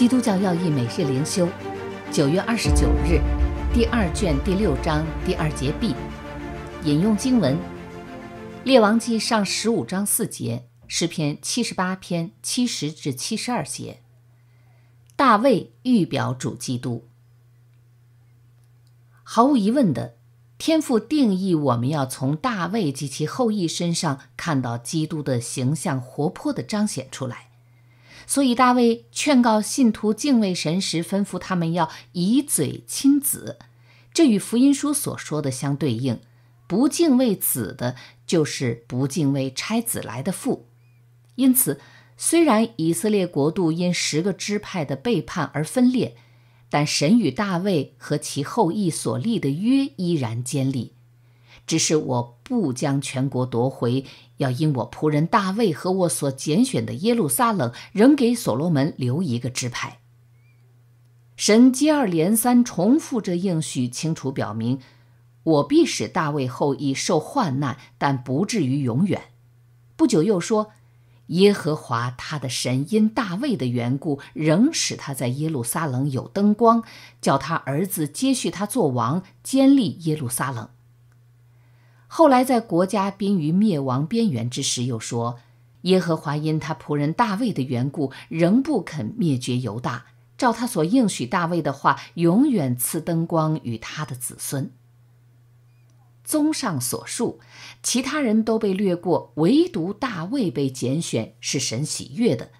基督教要义每日灵修，九月二十九日，第二卷第六章第二节 B，引用经文：列王记上十五章四节，诗篇七十八篇七十至七十二节。大卫预表主基督。毫无疑问的，天父定义我们要从大卫及其后裔身上看到基督的形象活泼的彰显出来。所以，大卫劝告信徒敬畏神时，吩咐他们要以嘴亲子，这与福音书所说的相对应。不敬畏子的，就是不敬畏差子来的父。因此，虽然以色列国度因十个支派的背叛而分裂，但神与大卫和其后裔所立的约依然坚立。只是我不将全国夺回，要因我仆人大卫和我所拣选的耶路撒冷，仍给所罗门留一个支派。神接二连三重复这应许，清楚表明，我必使大卫后裔受患难，但不至于永远。不久又说，耶和华他的神因大卫的缘故，仍使他在耶路撒冷有灯光，叫他儿子接续他做王，坚立耶路撒冷。后来，在国家濒于灭亡边缘之时，又说：“耶和华因他仆人大卫的缘故，仍不肯灭绝犹大，照他所应许大卫的话，永远赐灯光与他的子孙。”综上所述，其他人都被略过，唯独大卫被拣选，是神喜悦的。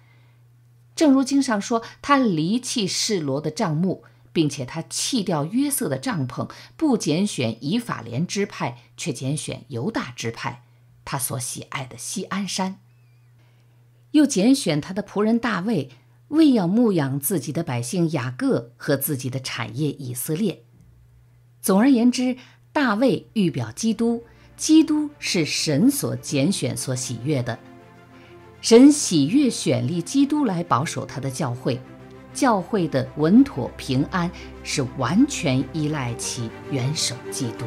正如经上说：“他离弃示罗的帐幕。”并且他弃掉约瑟的帐篷，不拣选以法莲支派，却拣选犹大支派，他所喜爱的西安山。又拣选他的仆人大卫，为要牧养自己的百姓雅各和自己的产业以色列。总而言之，大卫预表基督，基督是神所拣选、所喜悦的。神喜悦选立基督来保守他的教会。教会的稳妥平安，是完全依赖其元首基督。